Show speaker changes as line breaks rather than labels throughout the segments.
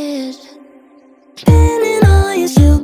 head Spinning all your silver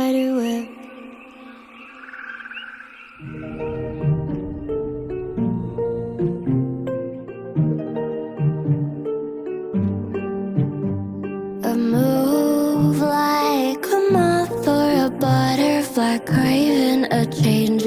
spider web. A move like a moth or a butterfly craving a change.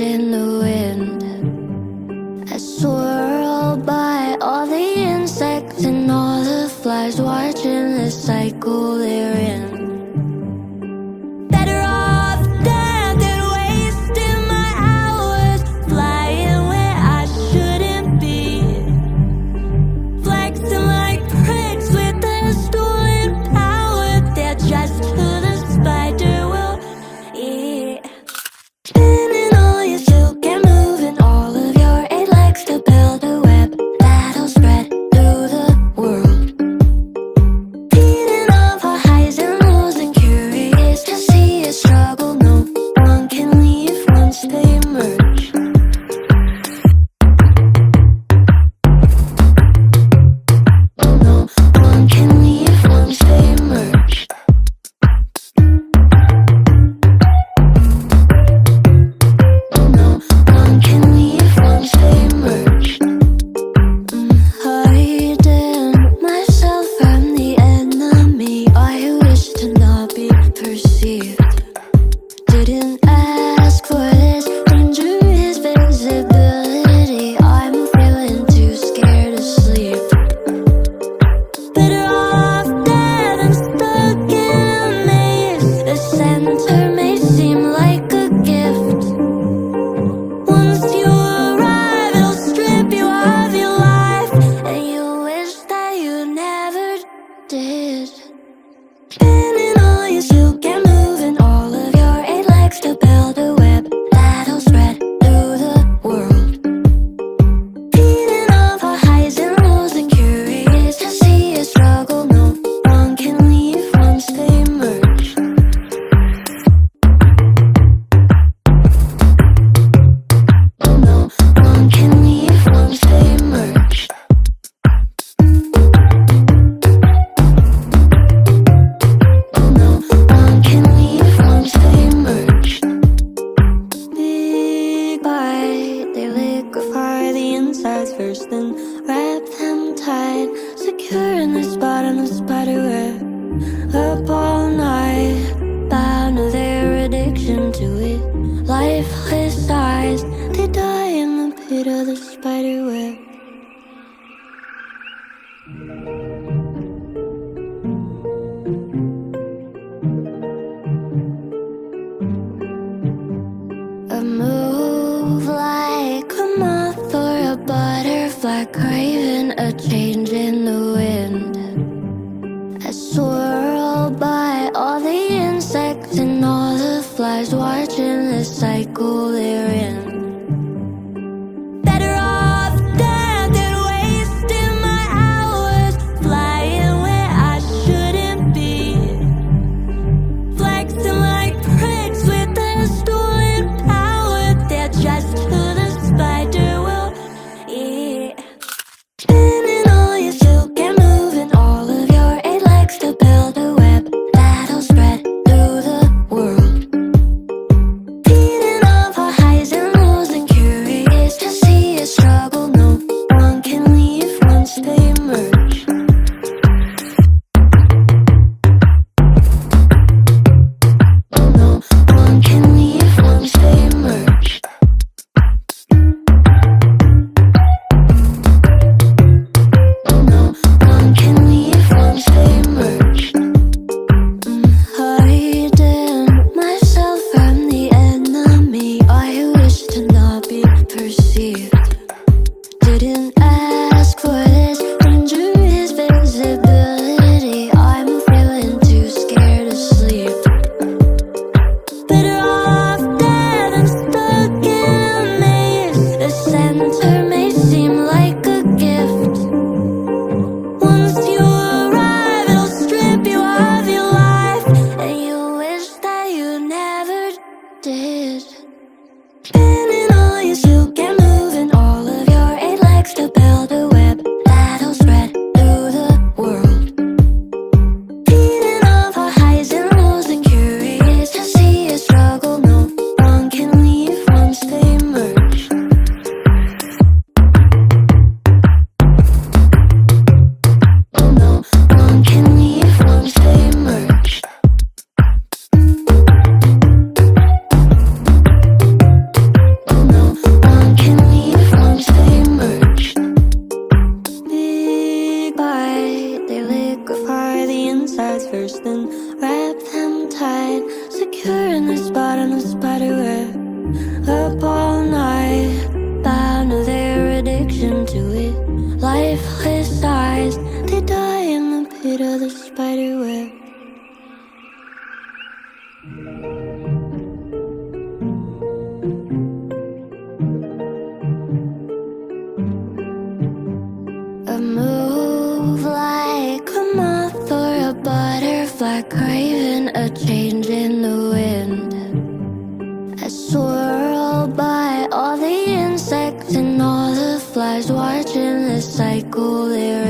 they die in the pit of the spider web. there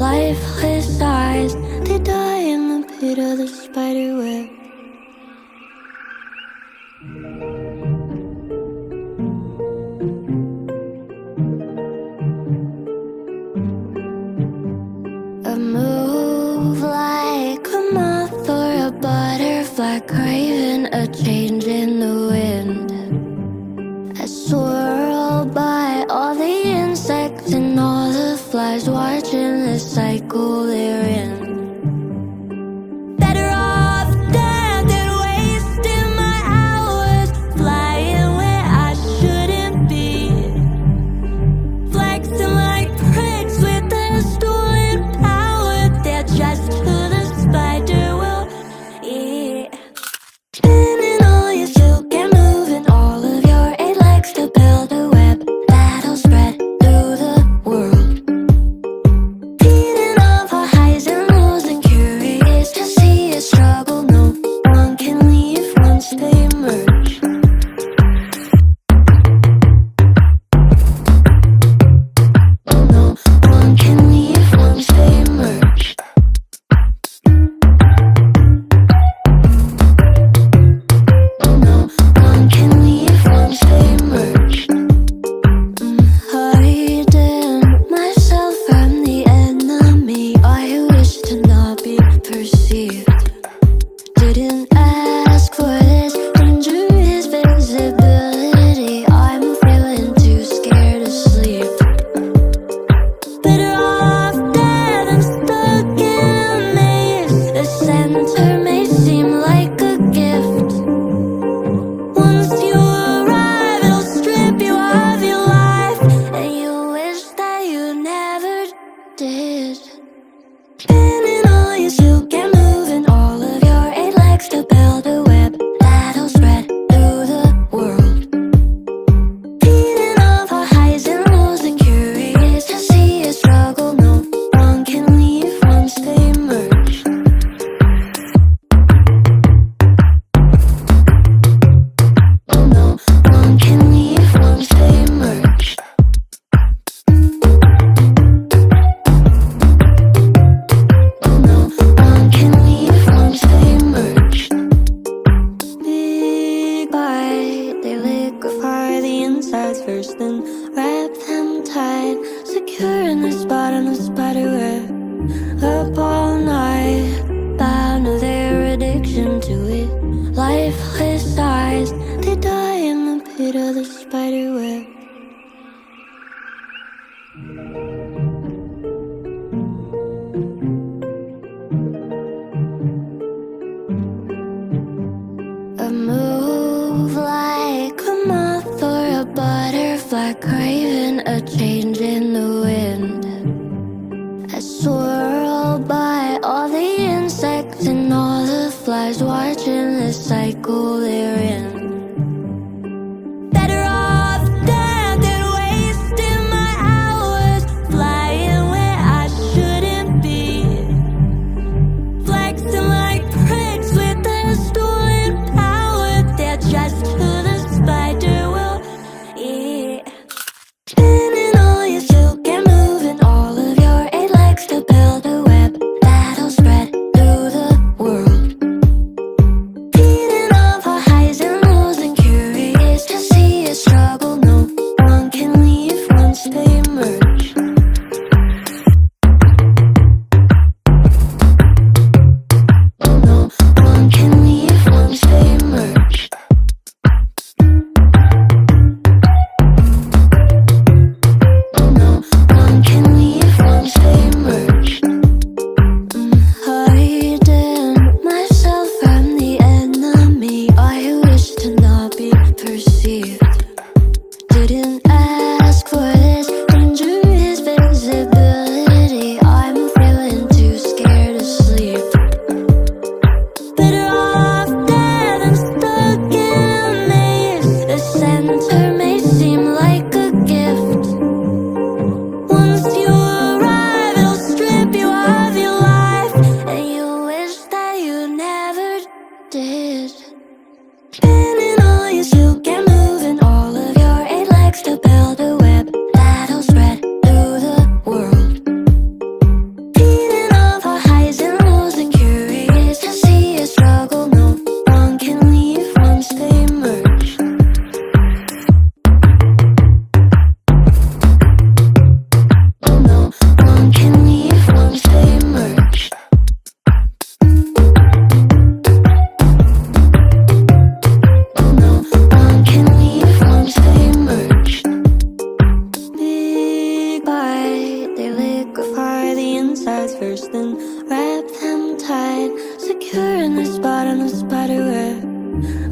Lifeless eyes, they die in the pit of the spider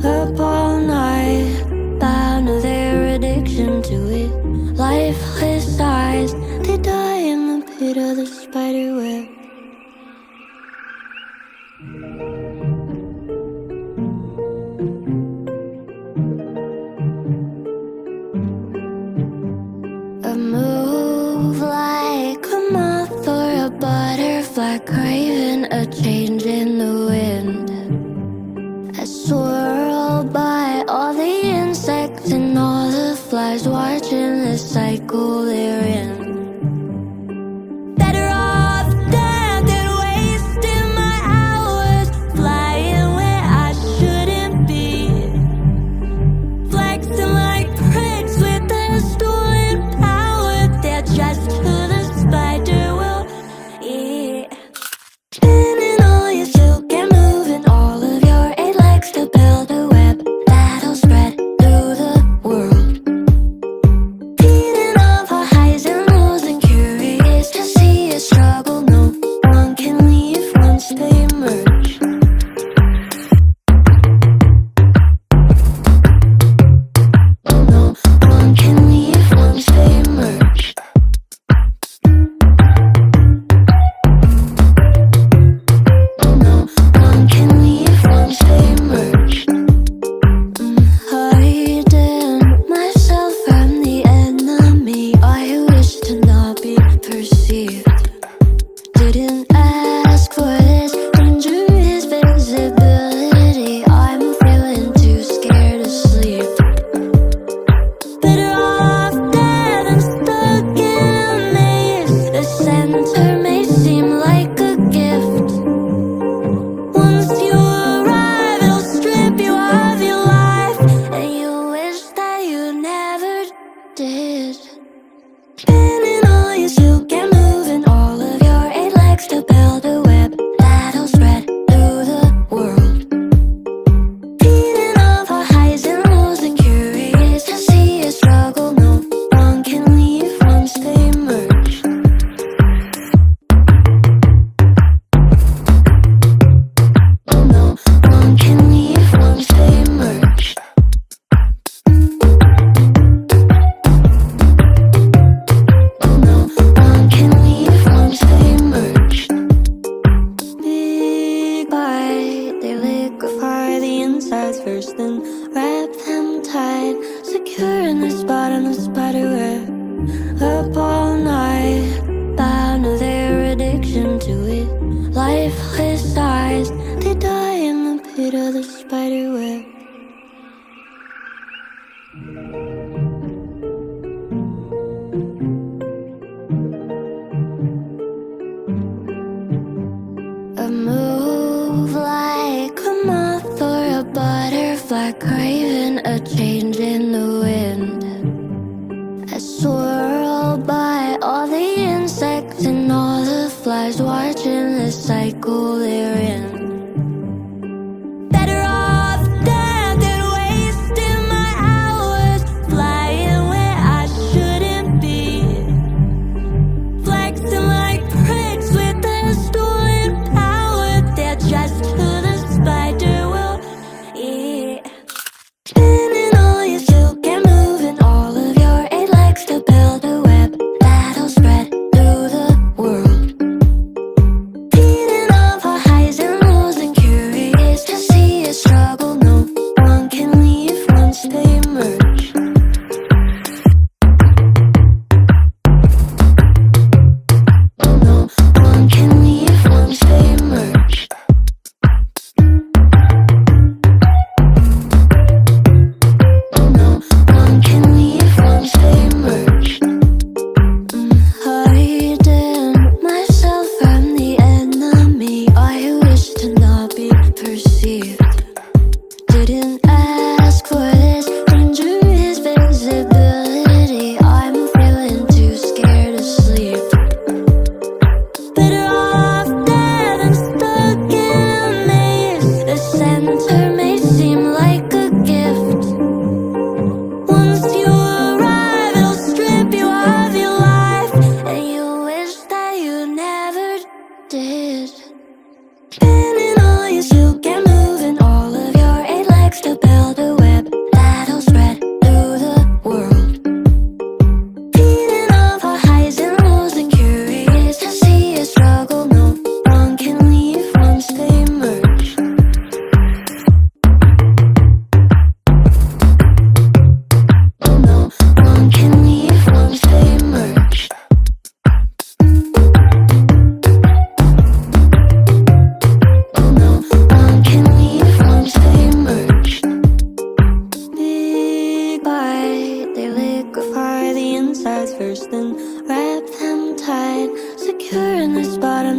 Spinning Secure in the spot on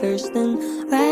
first, then wrap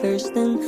Spinning all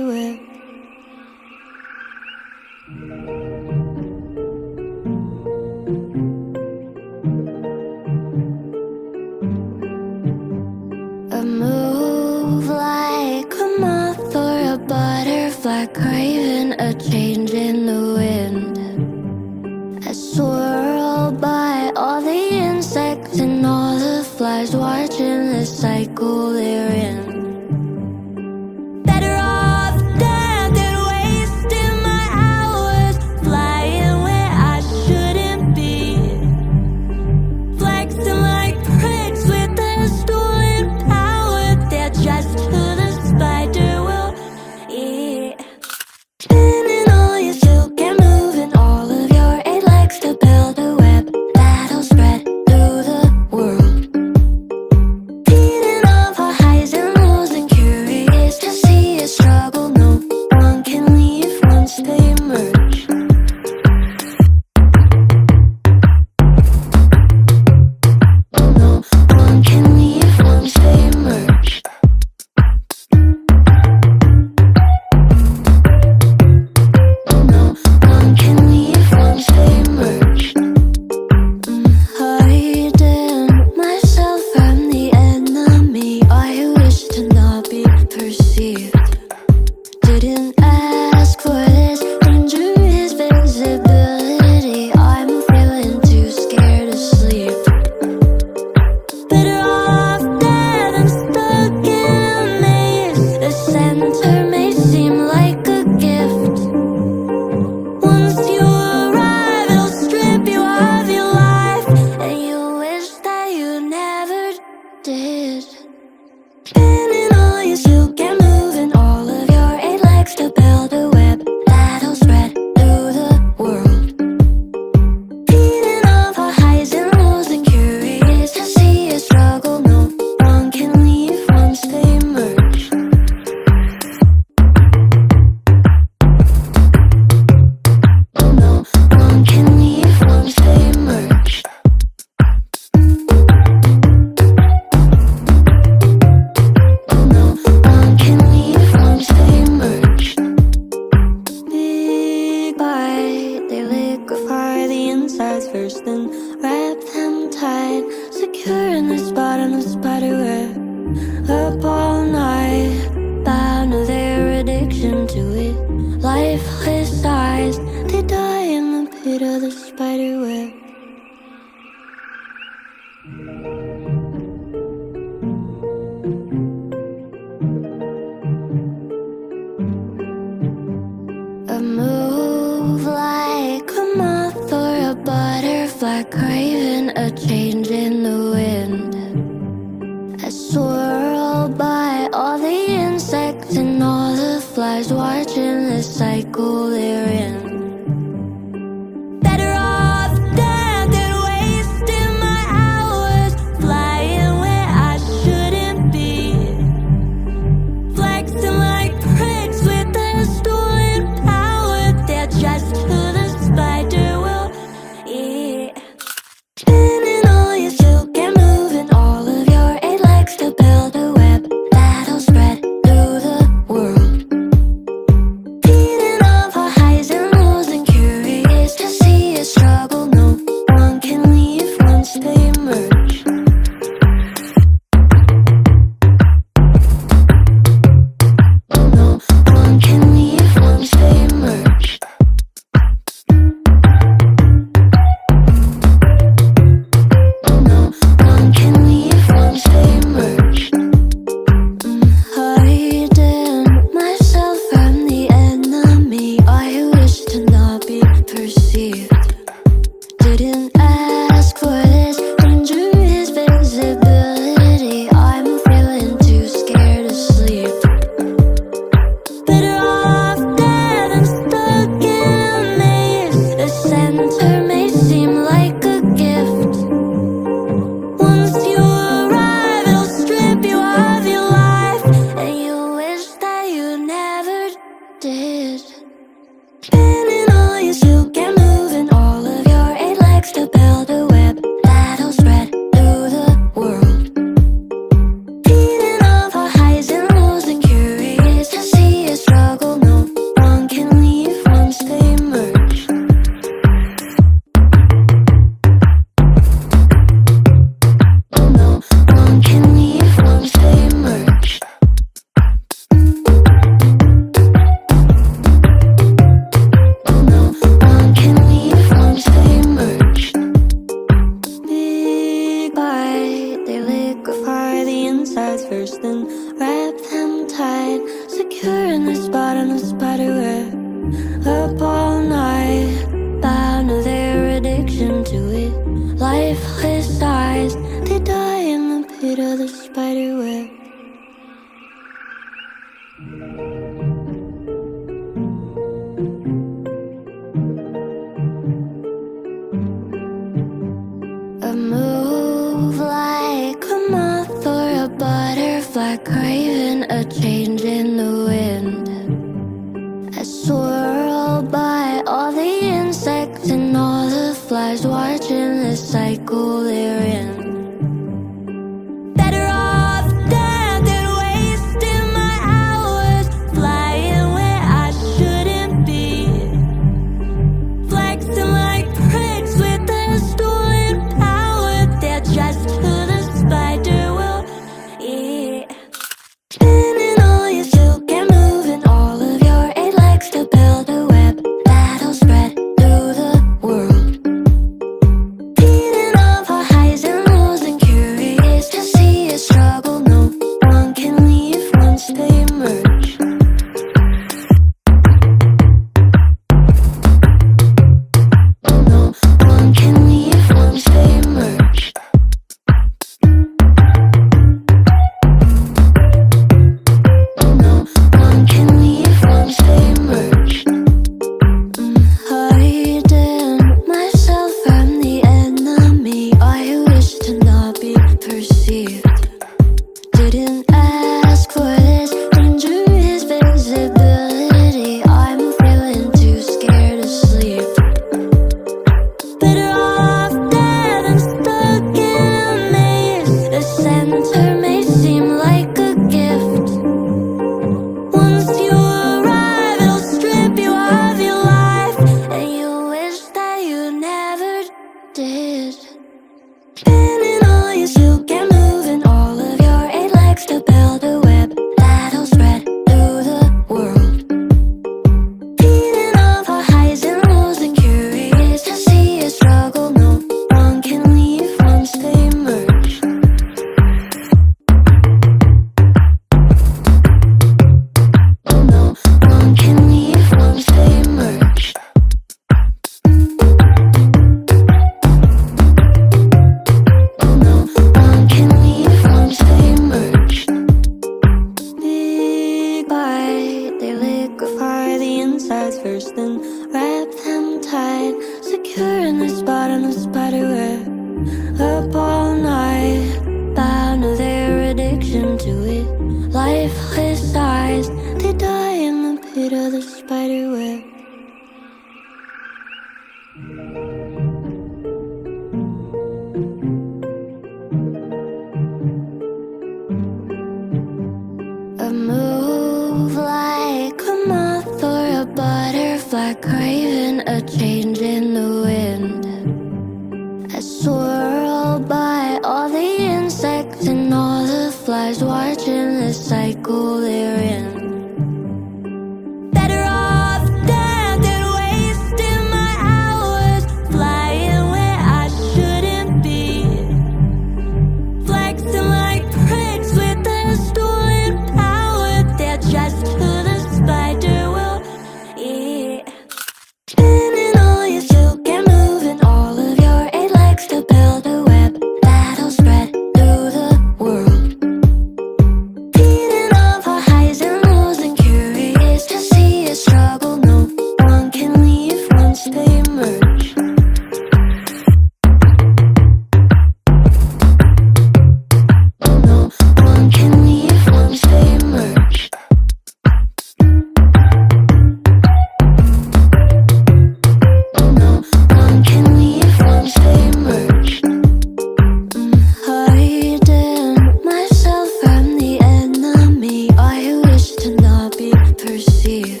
be perceived.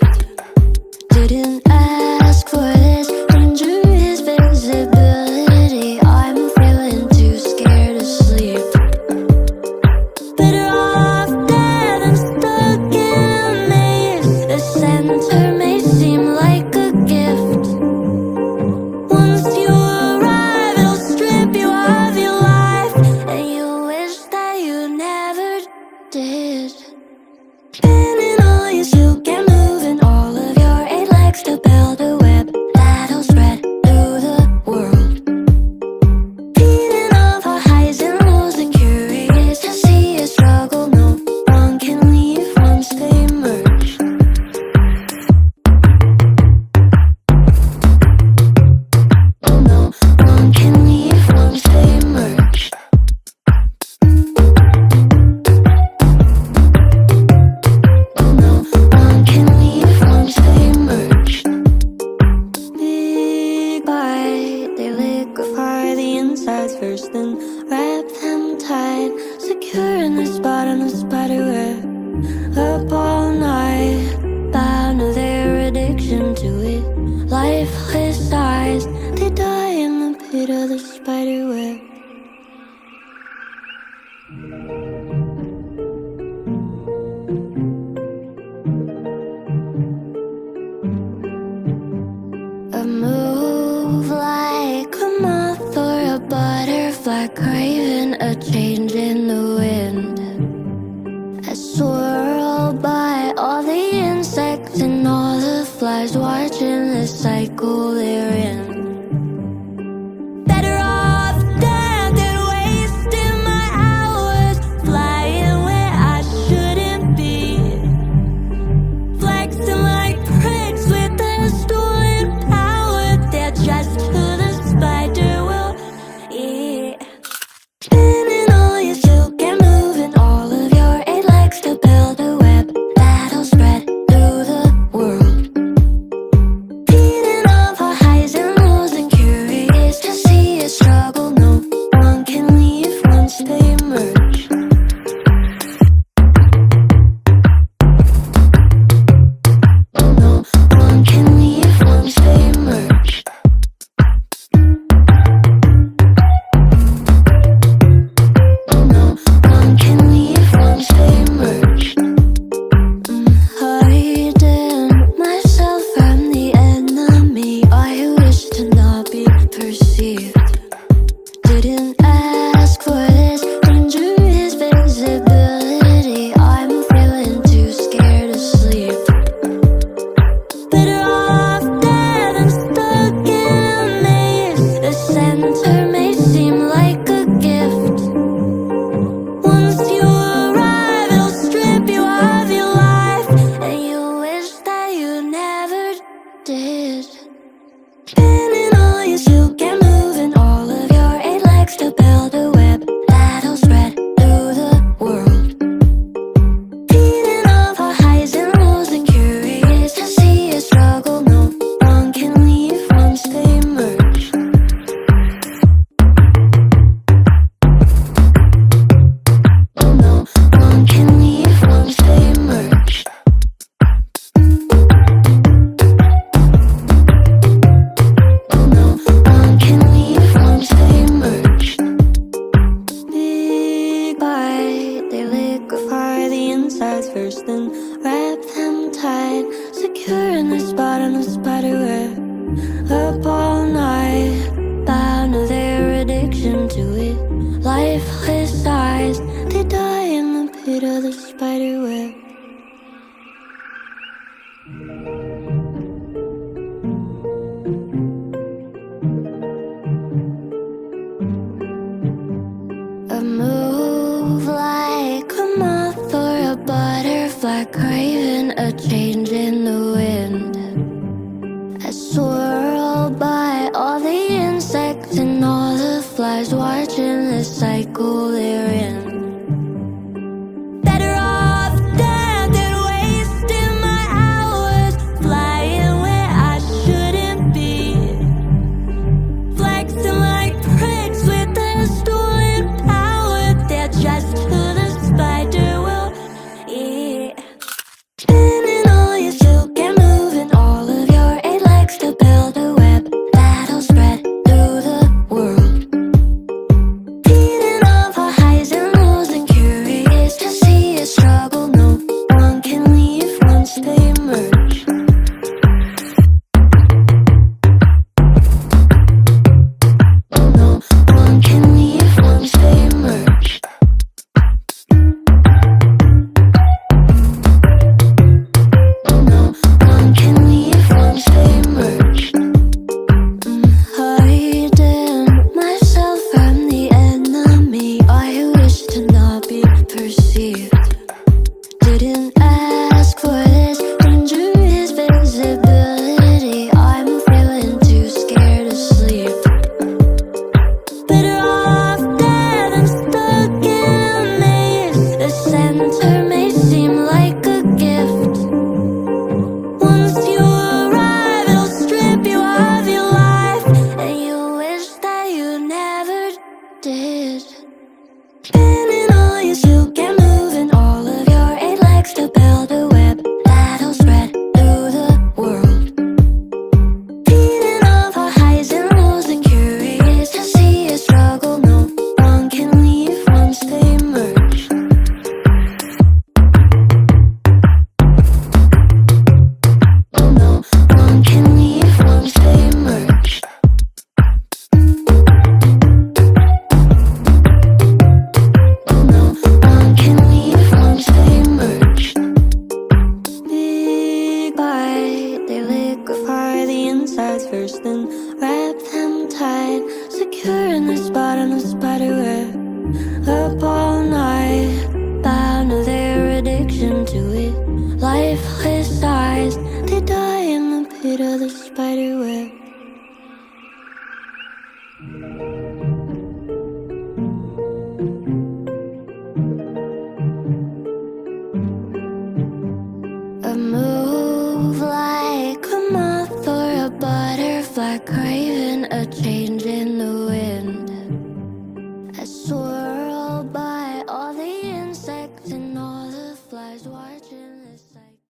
Didn't